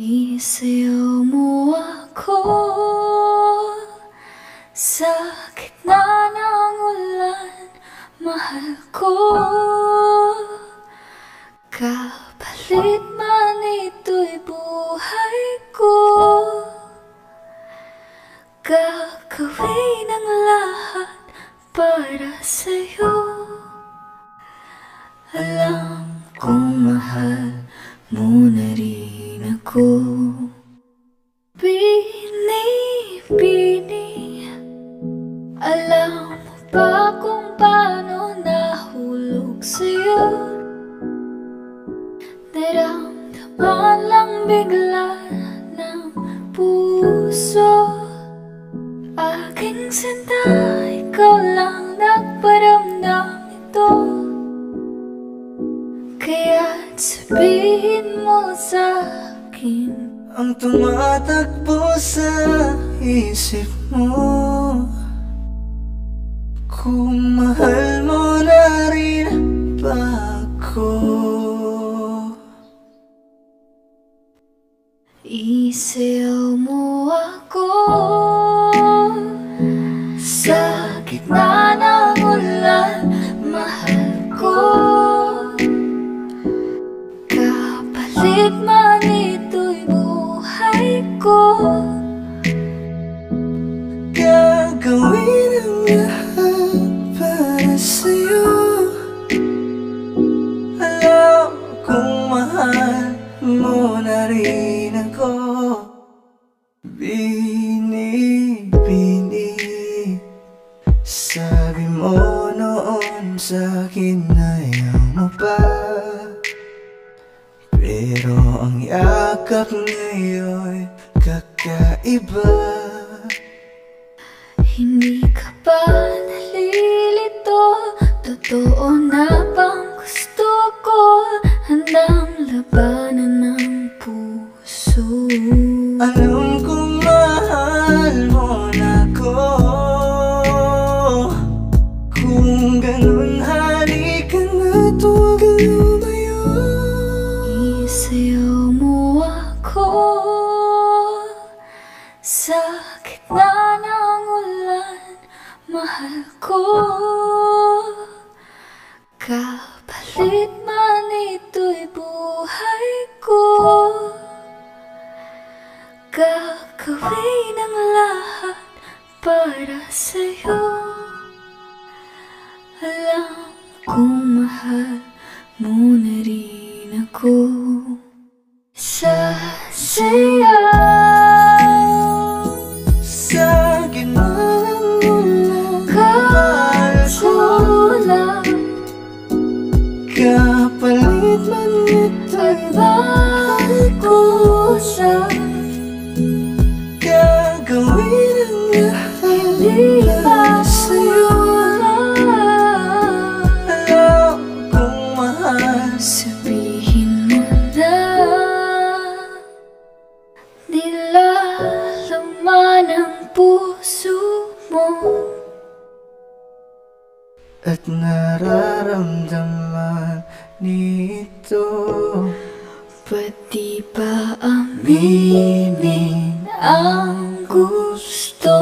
Isayaw mo ako Sa gitna ng ulan Mahal ko Kapalit man ito'y buhay ko Gagawin ang lahat para sa'yo Alam kong mahal mo na rin ako Bini-bini Alam mo ba kung paano nahulog sa'yo? Naramdaman lang bigla ng puso. Aking sinta, ikaw lang nagparamdam ito Kaya't sabihin mo sa akin Ang tumatakbo sa isip mo. Kung mahal mo na rin ba ako. Isayaw mo ako Sa gitna ng ulan Mahal ko. Kapalit man ko. Gagawin ang lahat para sa'yo. Alam kong mahal mo na rin ako. Bini-bini Sabi mo noon sa'kin ayaw mo pa. Pero ang yakap ngayon kakaiba Hindi ka ba nalilito? Totoo na bang gusto ko? Handang labanan Mahal ko Kapalit man ito'y buhay ko. Gagawin ang lahat para sa'yo. Alam kong mahal mo na rin ako. Sasayaw Pagkukusang Gagawin ang lahat Di para ba sa'yo kulang Alam kong mahal Sabihin mo At nararamdaman nito. Pati aminin ang gusto